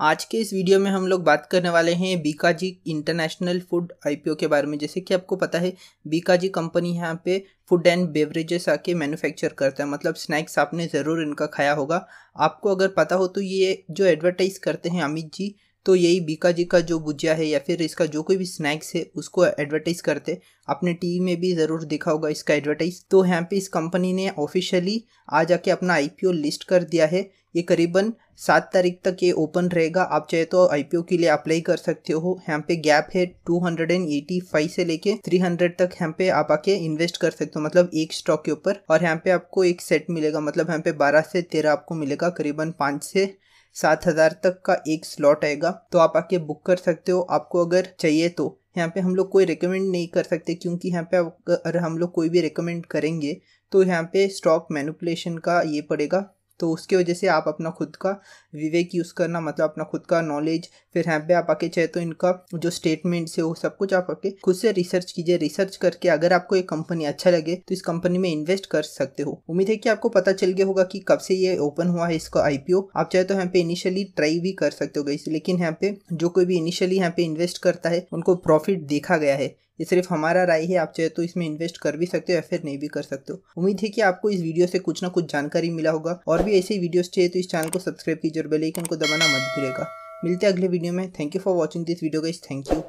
आज के इस वीडियो में हम लोग बात करने वाले हैं बीकाजी इंटरनेशनल फ़ूड आईपीओ के बारे में। जैसे कि आपको पता है, बीकाजी कंपनी यहाँ पे फ़ूड एंड बेवरेजेस आके मैन्युफैक्चर करता है। मतलब स्नैक्स आपने ज़रूर इनका खाया होगा। आपको अगर पता हो तो ये जो एडवर्टाइज करते हैं अमित जी तो यही बीका जी का जो भुजिया है या फिर इसका जो कोई भी स्नैक्स है, उसको एडवर्टाइज करते। आपने टीवी में भी ज़रूर देखा होगा इसका एडवर्टाइज तो यहाँ पे इस कंपनी ने ऑफिशियली आ जाके अपना आईपीओ लिस्ट कर दिया है। ये करीबन सात तारीख तक ये ओपन रहेगा। आप चाहे तो आईपीओ के लिए अप्लाई कर सकते हो। यहाँ पे गैप है 285 से लेके 300 तक यहाँ पे आप आके इन्वेस्ट कर सकते हो मतलब एक स्टॉक के ऊपर। और यहाँ पे आपको एक सेट मिलेगा मतलब यहाँ पे 12 से 13 आपको मिलेगा, करीबन पाँच से सात हज़ार तक का एक स्लॉट आएगा। तो आप आके बुक कर सकते हो। आपको अगर चाहिए तो। यहाँ पे हम लोग कोई रिकमेंड नहीं कर सकते क्योंकि यहाँ पे अगर हम लोग कोई भी रिकमेंड करेंगे तो यहाँ पे स्टॉक मैनुपुलेशन का ये पड़ेगा। तो उसकी वजह से आप अपना खुद का विवेक यूज़ करना मतलब अपना खुद का नॉलेज फिर यहाँ पे आप आके, चाहे तो इनका जो स्टेटमेंट्स है वो सब कुछ आप आके खुद से रिसर्च कीजिए। रिसर्च करके अगर आपको ये कंपनी अच्छा लगे तो इस कंपनी में इन्वेस्ट कर सकते हो। उम्मीद है कि आपको पता चल गया होगा कि कब से ये ओपन हुआ है इसका आईपीओ आप चाहे तो यहाँ पे इनिशियली ट्राई भी कर सकते हो गई लेकिन यहाँ पे जो कोई भी इनिशियली यहाँ पे इन्वेस्ट करता है, उनको प्रॉफिट देखा गया है। ये सिर्फ़ हमारा राय है, आप चाहे तो इसमें इन्वेस्ट कर भी सकते हो या फिर नहीं भी कर सकते हो। उम्मीद है कि आपको इस वीडियो से कुछ ना कुछ जानकारी मिला होगा, और भी ऐसे वीडियोस चाहिए तो इस चैनल को सब्सक्राइब कीजिए और बेलाइकन को दबाना मत भूलेगा मिलते हैं अगले वीडियो में। Thank you for watching this video guys thank you